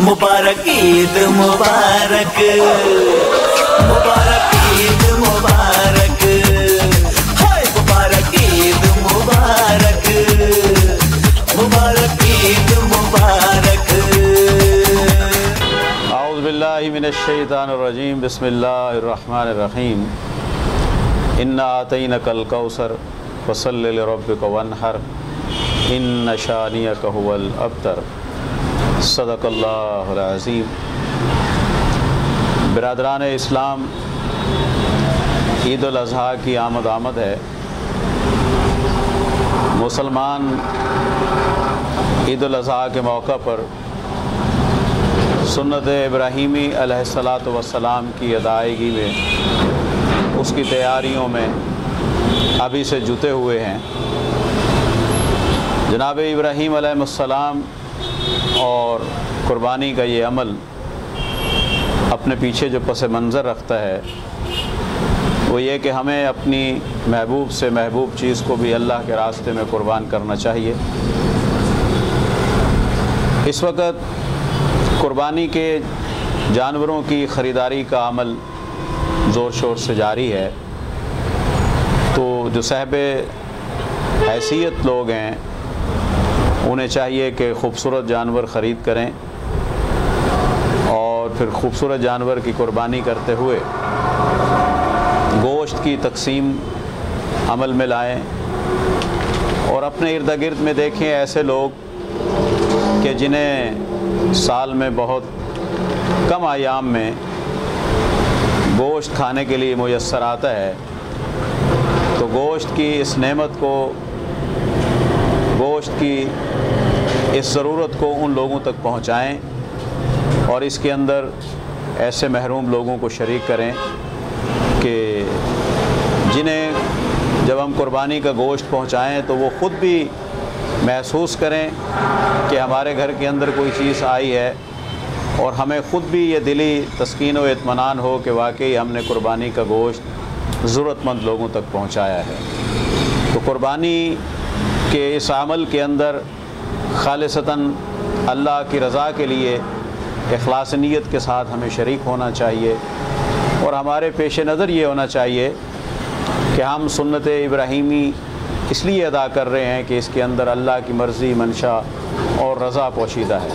مبارک عید مبارک. مبارک عید مبارک. ہائے، مبارک عید مبارک. مبارک عید مبارک. اعوذ باللہ من الشیطان الرجیم. بسم اللہ الرحمن الرحیم. ان آتینک الکوثر فصل لربک وانحر. ان شانیک هو الابتر صدق اللہ العظیم برادران اسلام عید الاضحیٰ کی آمد آمد ہے۔ مسلمان عید الاضحیٰ کے موقع پر سنت ابراہیمی علیہ السلاۃ وسلام کی ادائیگی میں، اس کی تیاریوں میں ابھی سے جتے ہوئے ہیں۔ جناب ابراہیم علیہ السلام اور قربانی کا یہ عمل اپنے پیچھے جو پس منظر رکھتا ہے، وہ یہ کہ ہمیں اپنی محبوب سے محبوب چیز کو بھی اللہ کے راستے میں قربان کرنا چاہیے۔ اس وقت قربانی کے جانوروں کی خریداری کا عمل زور شور سے جاری ہے۔ تو جو صاحب حیثیت لوگ ہیں انہیں چاہیے کہ خوبصورت جانور خرید کریں اور پھر خوبصورت جانور کی قربانی کرتے ہوئے گوشت کی تقسیم عمل میں لائیں اور اپنے ارد گرد میں دیکھیں ایسے لوگ کہ جنہیں سال میں بہت کم آیام میں گوشت کھانے کے لیے میسر آتا ہے تو گوشت کی اس نعمت کو گوشت کی اس ضرورت کو ان لوگوں تک پہنچائیں اور اس کے اندر ایسے محروم لوگوں کو شریک کریں کہ جنہیں جب ہم قربانی کا گوشت پہنچائیں تو وہ خود بھی محسوس کریں کہ ہمارے گھر کے اندر کوئی چیز آئی ہے اور ہمیں خود بھی یہ دلی تسکین و اطمینان ہو کہ واقعی ہم نے قربانی کا گوشت ضرورت مند لوگوں تک پہنچایا ہے۔ تو قربانی کہ اس عمل کے اندر خالصتاً اللہ کی رضا کے لیے اخلاص نیت کے ساتھ ہمیں شریک ہونا چاہیے اور ہمارے پیش نظر یہ ہونا چاہیے کہ ہم سنت ابراہیمی اس لیے ادا کر رہے ہیں کہ اس کے اندر اللہ کی مرضی، منشا اور رضا پوشیدہ ہے۔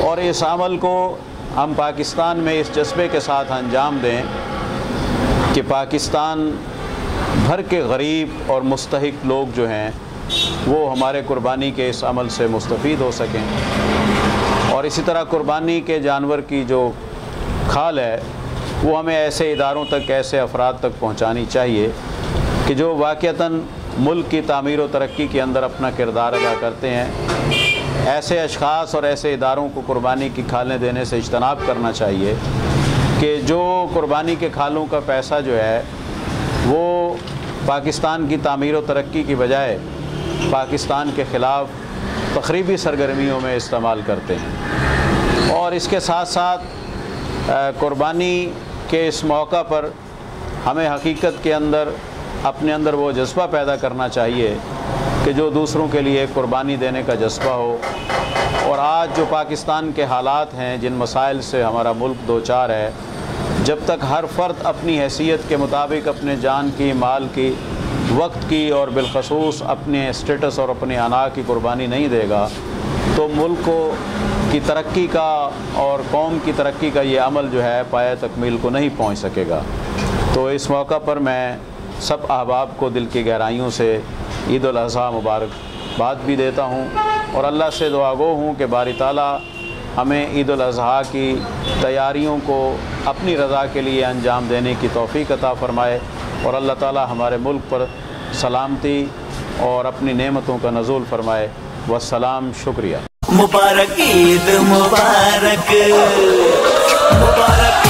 اور اس عمل کو ہم پاکستان میں اس جذبے کے ساتھ انجام دیں کہ پاکستان بھر کے غریب اور مستحق لوگ جو ہیں وہ ہمارے قربانی کے اس عمل سے مستفید ہو سکیں۔ اور اسی طرح قربانی کے جانور کی جو کھال ہے، وہ ہمیں ایسے اداروں تک، ایسے افراد تک پہنچانی چاہیے کہ جو واقعتاً ملک کی تعمیر و ترقی کے اندر اپنا کردار ادا کرتے ہیں۔ ایسے اشخاص اور ایسے اداروں کو قربانی کی کھالیں دینے سے اجتناب کرنا چاہیے کہ جو قربانی کے کھالوں کا پیسہ جو ہے، وہ پاکستان کی تعمیر و ترقی کی بجائے پاکستان کے خلاف تقریبی سرگرمیوں میں استعمال کرتے ہیں۔ اور اس کے ساتھ ساتھ قربانی کے اس موقع پر ہمیں حقیقت کے اندر، اپنے اندر وہ جذبہ پیدا کرنا چاہیے کہ جو دوسروں کے لیے قربانی دینے کا جذبہ ہو۔ اور آج جو پاکستان کے حالات ہیں، جن مسائل سے ہمارا ملک دو چار ہے، جب تک ہر فرد اپنی حیثیت کے مطابق اپنے جان کی، مال کی وقت کی اور بالخصوص اپنے اسٹیٹس اور اپنے انا کی قربانی نہیں دے گا، تو ملک کی ترقی کا اور قوم کی ترقی کا یہ عمل جو ہے پایا تکمیل کو نہیں پہنچ سکے گا۔ تو اس موقع پر میں سب احباب کو دل کی گہرائیوں سے عید الاضحیٰ مبارک بات بھی دیتا ہوں اور اللہ سے دعا گو ہوں کہ باری تعالیٰ ہمیں عید الاضحیٰ کی تیاریوں کو اپنی رضا کے لیے انجام دینے کی توفیق عطا فرمائے اور اللہ تعالی ہمارے ملک پر سلامتی اور اپنی نعمتوں کا نزول فرمائے۔ وسلام شکریہ۔ مبارک عید مبارک۔ مبارک۔